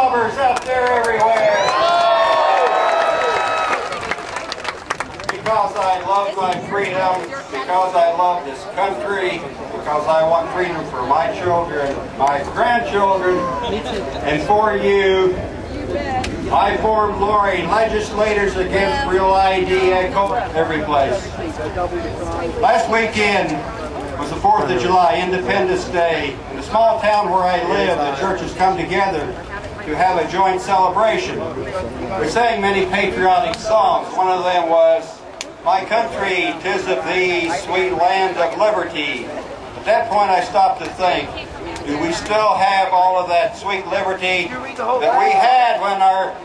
lovers out there everywhere. Because I love my freedom, because I love this country, because I want freedom for my children, my grandchildren, and for you, I formed Lori legislators against real ID echo every place. Last weekend was the 4th of July, Independence Day. In the small town where I live, the churches come together to have a joint celebration. We sang many patriotic songs. One of them was, My country, tis of thee, sweet land of liberty. At that point I stopped to think, do we still have all of that sweet liberty that we had when our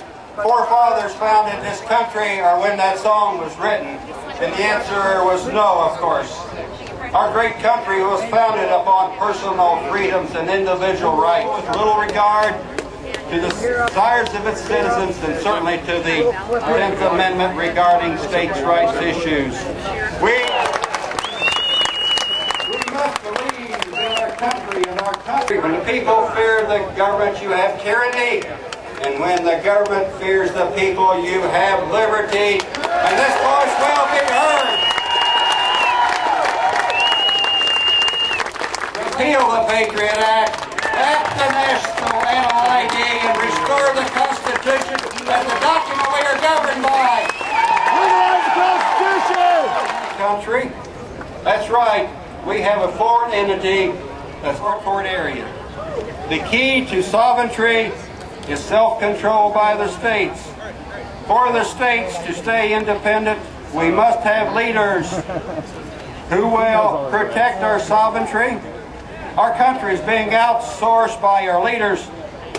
forefathers founded this country or when that song was written? And the answer was no, of course. Our great country was founded upon personal freedoms and individual rights, little regard to the desires of its citizens and certainly to the 10th Amendment regarding states' rights issues. We, we must believe in our country and our country. When the people fear the government, you have tyranny. And when the government fears the people, you have liberty. And this voice will be heard. Repeal the Patriot Act, act the National Animal ID, and restore the Constitution as the document we are governed by. We are the Constitution! Country, that's right. We have a foreign entity that's our port area. The key to sovereignty is self-control by the states. For the states to stay independent, we must have leaders who will protect our sovereignty. Our country is being outsourced by our leaders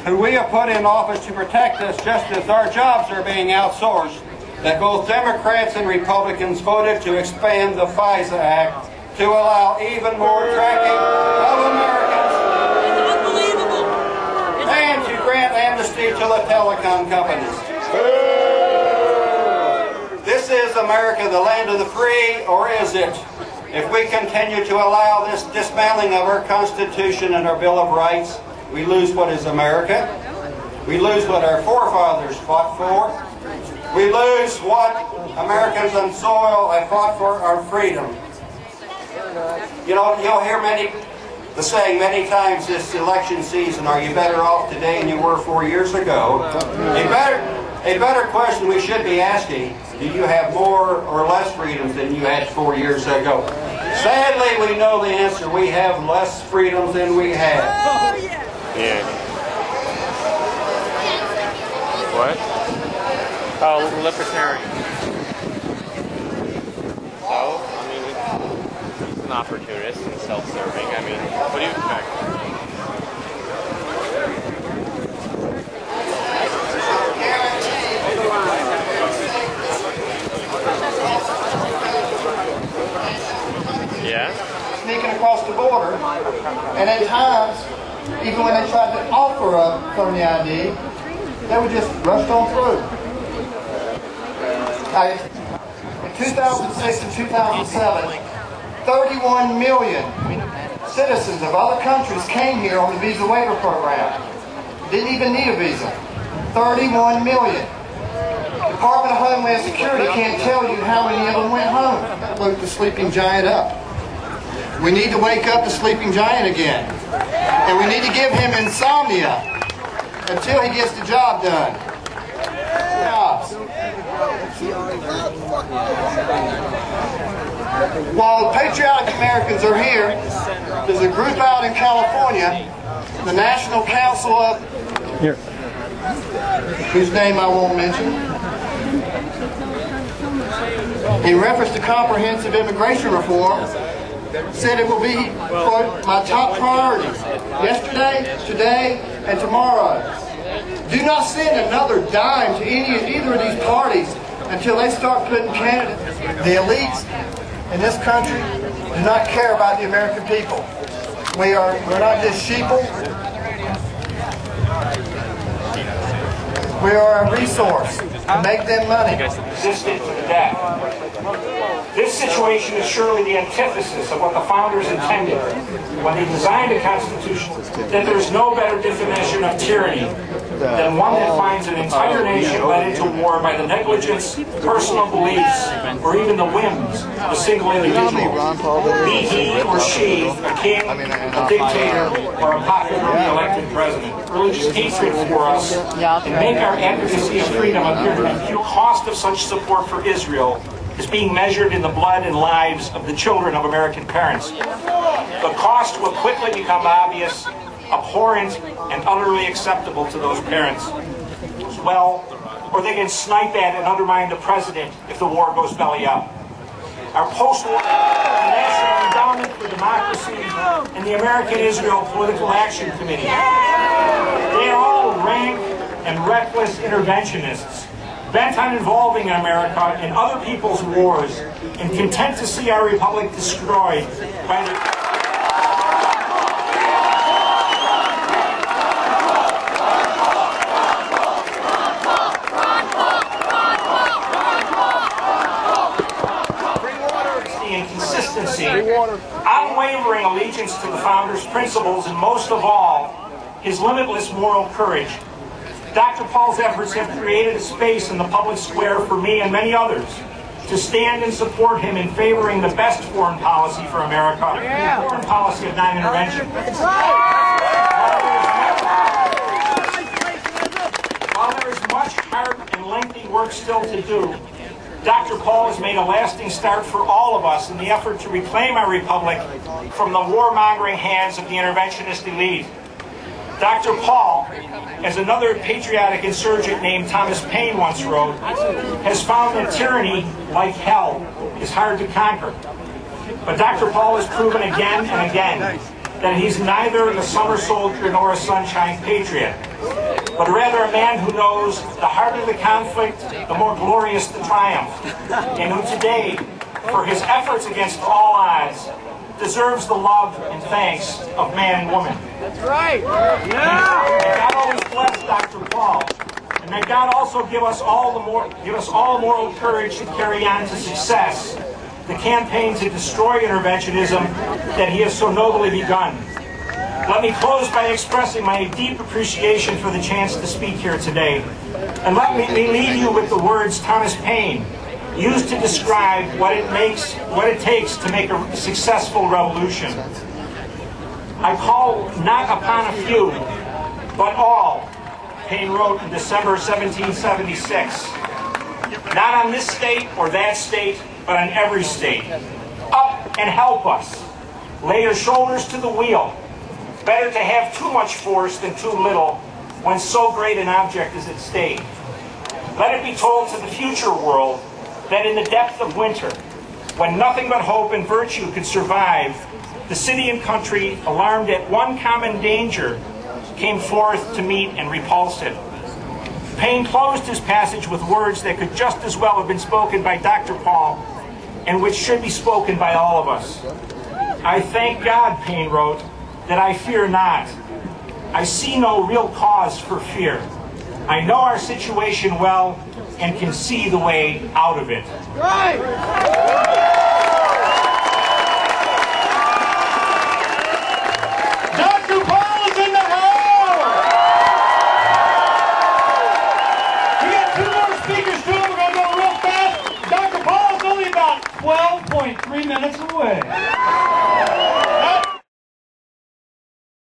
who we have put in office to protect us just as our jobs are being outsourced. That both Democrats and Republicans voted to expand the FISA Act to allow even more tracking of Americans and to grant amnesty to the telecom companies. This is America, the land of the free, or is it? If we continue to allow this dismantling of our Constitution and our Bill of Rights, we lose what is America. We lose what our forefathers fought for. We lose what Americans on soil have fought for, our freedom. You know, you'll hear many, the saying many times this election season, are you better off today than you were four years ago? A better, a better question we should be asking, do you have more or less freedoms than you had four years ago? Sadly, we know the answer. We have less freedoms than we had. Yeah. What? Oh, libertarian. So, I mean, he's an opportunist and self-serving. I mean, what do you expect? Yeah? sneaking across the border, and at times, even when they tried to offer up phony ID, they would just rush on through. In 2006 and 2007, 31 million citizens of other countries came here on the visa waiver program. Didn't even need a visa. 31 million. Department of Homeland Security can't tell you how many of them went home. Woke the sleeping giant up. We need to wake up the sleeping giant again. And we need to give him insomnia until he gets the job done. Jobs. While patriotic Americans are here, there's a group out in California, the National Council of, whose name I won't mention, in reference to comprehensive immigration reform, said it will be, quote, my top priority, yesterday, today, and tomorrow. Do not send another dime to any either of these parties until they start putting candidates. The elites in this country do not care about the American people. We are, we're not just sheeple. We are a resource to make them money. Death. This situation is surely the antithesis of what the founders intended when they designed a constitution, that there's no better definition of tyranny than one that finds an entire nation led into war by the negligence, personal beliefs, or even the whims of a single individual. Be he or she a king, a dictator, or a popularly elected president. Religious hatred for us and make our advocacy of freedom appear to be pure cost of such support for Israel is being measured in the blood and lives of the children of American parents. The cost will quickly become obvious, abhorrent, and utterly acceptable to those parents. Well, or they can snipe at and undermine the president if the war goes belly up. Our post-war National Endowment for Democracy and the American Israel Political Action Committee. They are all rank and reckless interventionists bent on involving America in other people's wars and content to see our republic destroyed by the consistency, unwavering allegiance to the founder's principles, and most of all, his limitless moral courage. Dr. Paul's efforts have created a space in the public square for me and many others to stand and support him in favoring the best foreign policy for America, the foreign policy of non-intervention. While there is much hard and lengthy work still to do, Dr. Paul has made a lasting start for all of us in the effort to reclaim our republic from the warmongering hands of the interventionist elite. Dr. Paul, as another patriotic insurgent named Thomas Paine once wrote, has found that tyranny, like hell, is hard to conquer. But Dr. Paul has proven again and again that he's neither a summer soldier nor a sunshine patriot, but rather a man who knows the harder the conflict, the more glorious the triumph, and who today, for his efforts against all odds, deserves the love and thanks of man and woman. That's right. May God always bless Dr. Paul. And may God also give us all the more give us all moral courage to carry on to success the campaign to destroy interventionism that he has so nobly begun. Let me close by expressing my deep appreciation for the chance to speak here today. And let me leave you with the words Thomas Paine used to describe what it makes what it takes to make a successful revolution. I call not upon a few, but all, Paine wrote in December 1776. Not on this state or that state, but on every state. Up and help us. Lay your shoulders to the wheel. Better to have too much force than too little when so great an object is at stake. Let it be told to the future world that in the depth of winter, when nothing but hope and virtue could survive, the city and country, alarmed at one common danger, came forth to meet and repulse it. Paine closed his passage with words that could just as well have been spoken by Dr. Paul and which should be spoken by all of us. I thank God, Paine wrote, that I fear not. I see no real cause for fear. I know our situation well and can see the way out of it. Right.